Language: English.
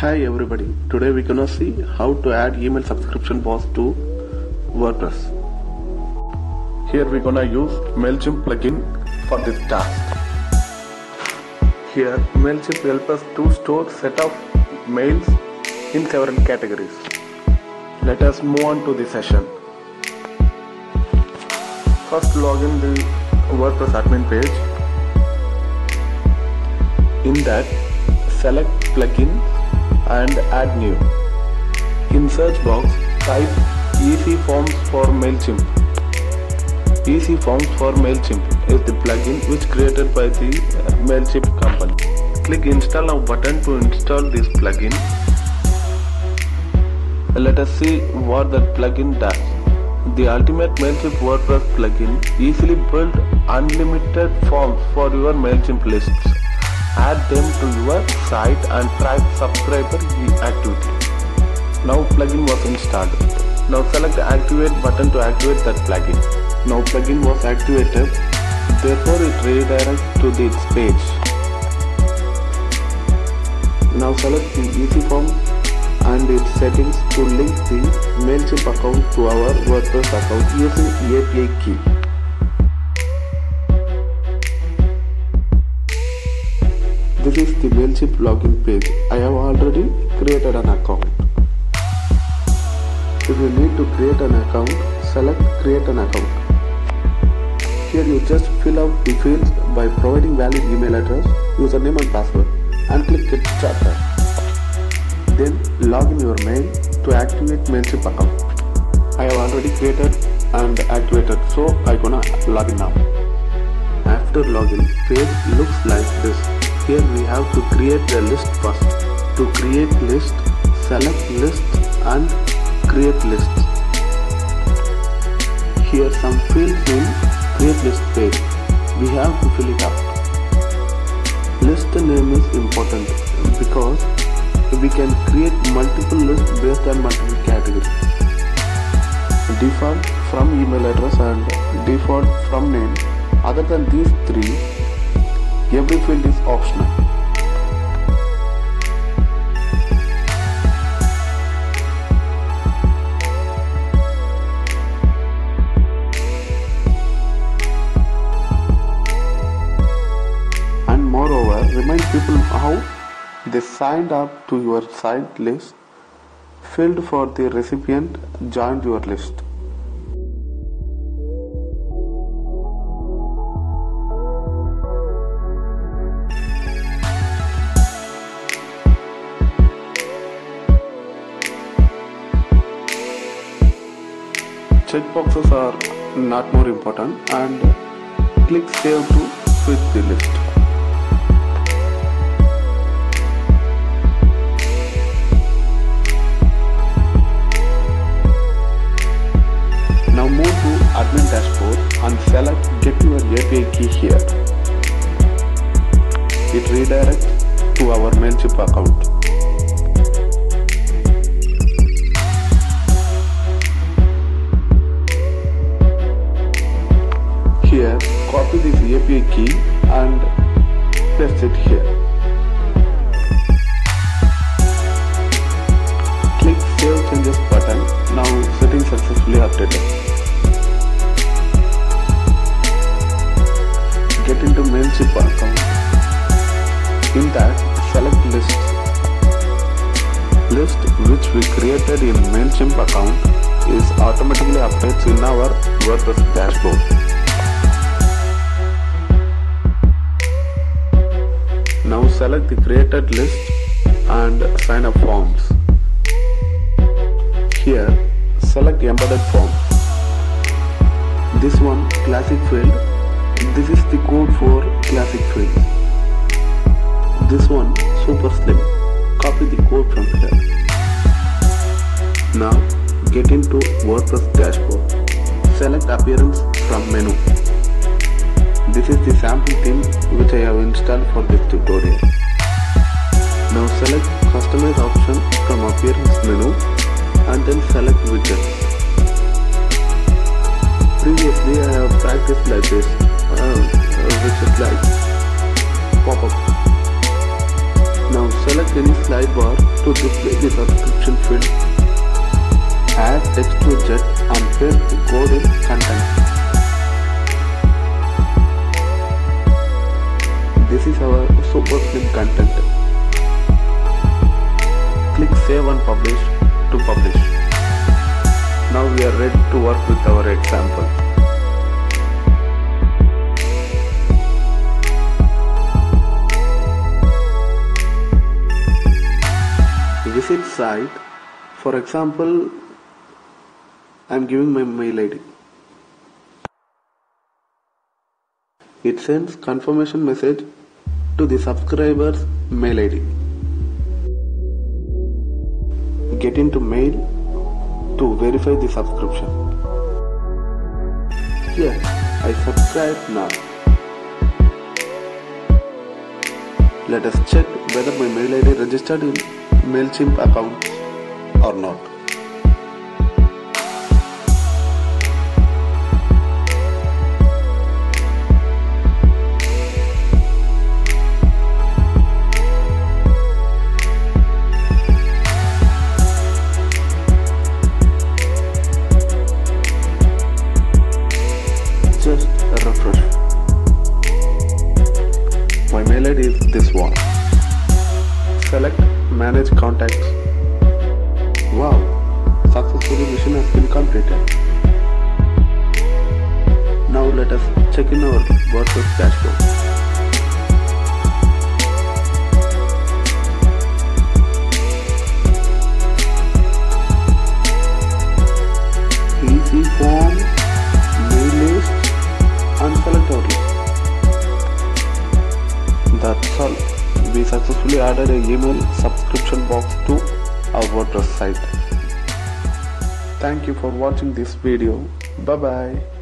Hi everybody, today we're gonna see how to add email subscription box to WordPress. Here we're gonna use MailChimp plugin for this task. Here MailChimp helps us to store set of mails in several categories. Let us move on to the session. First log in the WordPress admin page. In that select plugin and add new. In search box type easy forms for MailChimp. Easy Forms for MailChimp is the plugin which created by the uh, MailChimp company. Click install now button to install this plugin. Let us see what that plugin does. The ultimate MailChimp WordPress plugin easily build unlimited forms for your MailChimp lists. Add them to your site and track subscriber activity. Now plugin was installed. Now select the activate button to activate that plugin. Now plugin was activated. Therefore it redirects to this page. Now select the easy form and its settings to link the MailChimp account to our WordPress account using API key. This is the MailChimp login page. I have already created an account. If you need to create an account, select create an account. Here you just fill out the fields by providing valid email address, username and password and click get started. Then log in your mail to activate MailChimp account. I have already created and activated so I gonna log in now. After login, page looks like this. Here we have to create the list first. To create list, select list and create list. Here some fields in create list page. We have to fill it out. List name is important because we can create multiple lists based on multiple categories. Default from email address and default from name. Other than these three, every field is optional. And moreover, remind people how they signed up to your site list, filled for the recipient, joined your list. Checkboxes are not more important and click save to switch the list. Now move to admin dashboard and select get your API key here. It redirects to our MailChimp account. Key and paste it here. Click Save Changes button. Now settings successfully updated. Get into MailChimp account. In that, select List. List which we created in MailChimp account is automatically updates in our WordPress dashboard. Now select the created list and sign up forms. Here select embedded form. This one classic field. This is the code for classic field. This one super slim. Copy the code from here. Now get into WordPress dashboard. Select appearance from menu. This is the sample theme which I for this tutorial. Now select customize option from appearance menu and then select widgets. Previously I have practiced like this, uh, which is like pop-up. Now select any slide bar to display the subscription field. Add text jet and paste the code in content. Super slim content. Click save and publish to publish. Now we are ready to work with our example. Visit site. For example, I am giving my mail ID. It sends confirmation message to the subscriber's mail ID. Get into mail to verify the subscription. Here, I subscribe now. Let us check whether my mail ID registered in MailChimp account or not. Select Manage Contacts. Wow, successfully mission has been completed. Now let us check in our WordPress dashboard. Easy forms, mail list, and our list. That's all. Successfully added a email subscription box to our WordPress site. Thank you for watching this video. Bye bye.